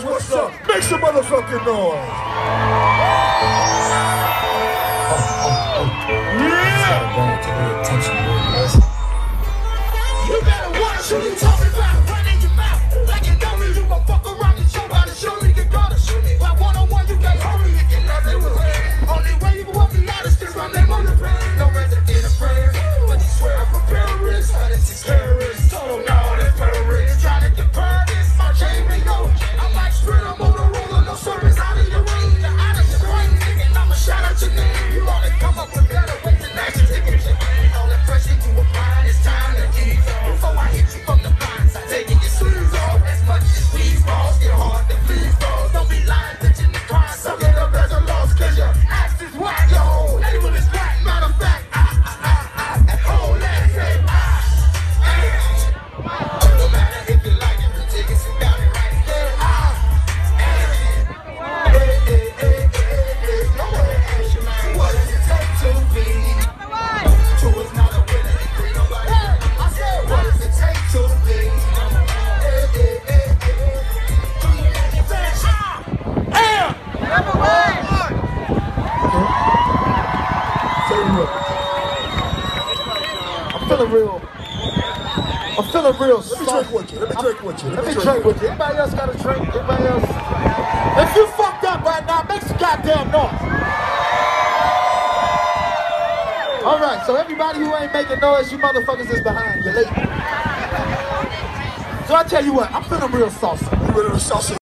What's up? Make some motherfucking noise. feeling real. I'm feeling real. Let me drink with you. Let me drink with you. Let, me, Let me drink, drink, with you. Anybody else got a drink? Anybody else? If you fucked up right now, make some goddamn noise. All right, so everybody who ain't making noise, you motherfuckers is behind. You're late. So I tell you what, I'm feeling real saucy. You real saucy?